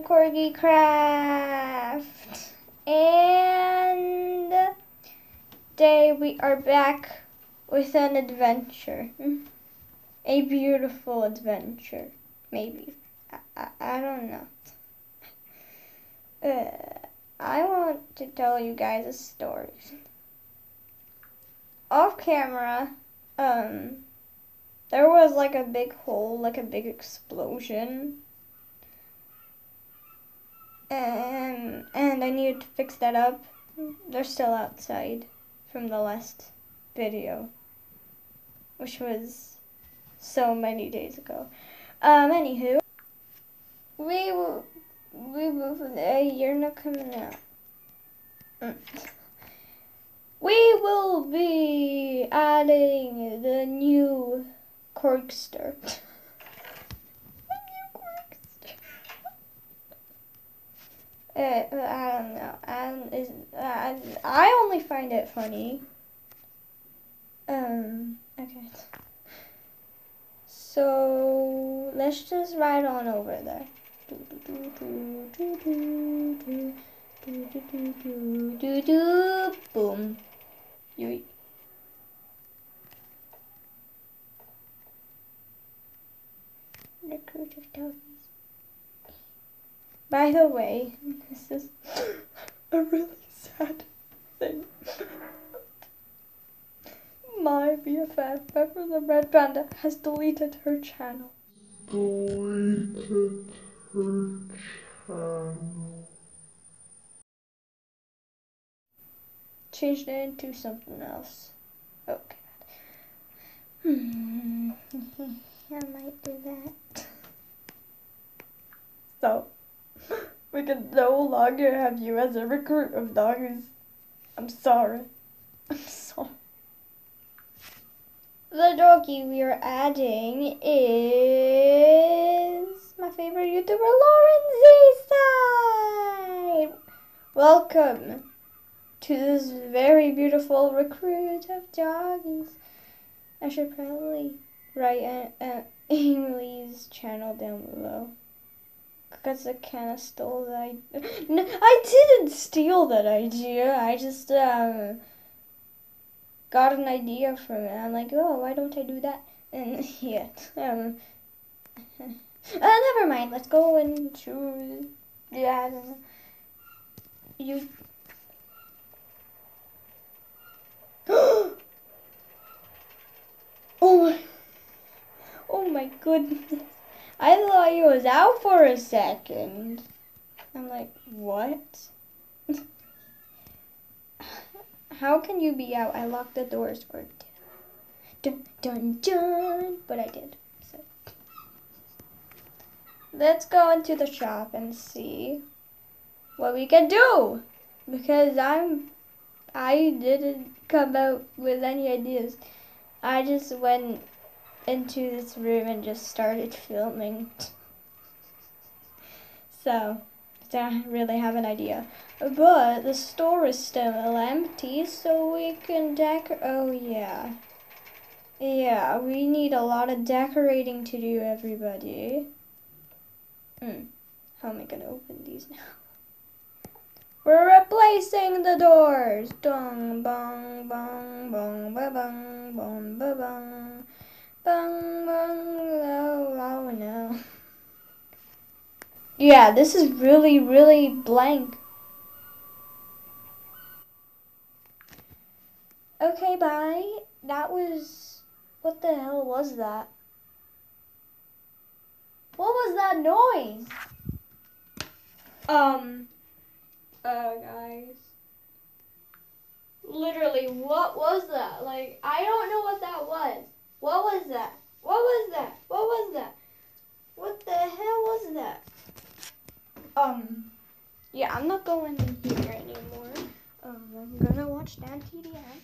Corgi Craft. And today we are back with an adventure. A beautiful adventure, maybe. I, I, I don't know. Uh, I want to tell you guys a story. Off camera, um, there was like a big hole, like a big explosion. And, and I needed to fix that up. They're still outside from the last video, which was so many days ago. Um, anywho, we will, we will, uh, you're not coming out. Mm. We will be adding the new Corkster. Uh, I don't know. And is uh, I only find it funny. Um. Okay. So let's just ride on over there. Do do do do do do do do do do do boom. You. Recruitive doggies. By the way, this is a really sad thing. My BFF, Pepper the Red Panda, has deleted her channel. deleted her channel. Changed it into something else. Oh god. Hmm. I might do that. So, we can no longer have you as a recruit of doggies. I'm sorry. I'm sorry. The doggy we are adding is my favorite YouTuber, Lauren Seaside. Welcome to this very beautiful recruit of doggies. I should probably write uh, Emily's channel down below. Because I kind of stole the idea. No, I didn't steal that idea. I just um, got an idea from it. I'm like, oh, why don't I do that? And yeah, um, uh, never mind. Let's go and choose. Yeah. You. oh my. Oh my goodness. I thought he was out for a second. I'm like, what? How can you be out? I locked the doors or dun dun dun but I did. So let's go into the shop and see what we can do. Because I'm I didn't come out with any ideas. I just went into this room and just started filming. So, I don't really have an idea. But the store is still empty, so we can decor- oh yeah. Yeah, we need a lot of decorating to do, everybody. Hmm, how am I gonna open these now? We're replacing the doors! Dong, bong, bong, bong, ba, bong, bong, ba, bong. Bong, bong, oh, oh no. Yeah, this is really, really blank. Okay, bye. That was... What the hell was that? What was that noise? Um... Uh, guys. Literally, what was that? Like, I don't know what that was. What was that? What was that? What was that? What the hell was that? Um, yeah, I'm not going here anymore. Um, I'm gonna watch Dan TDM.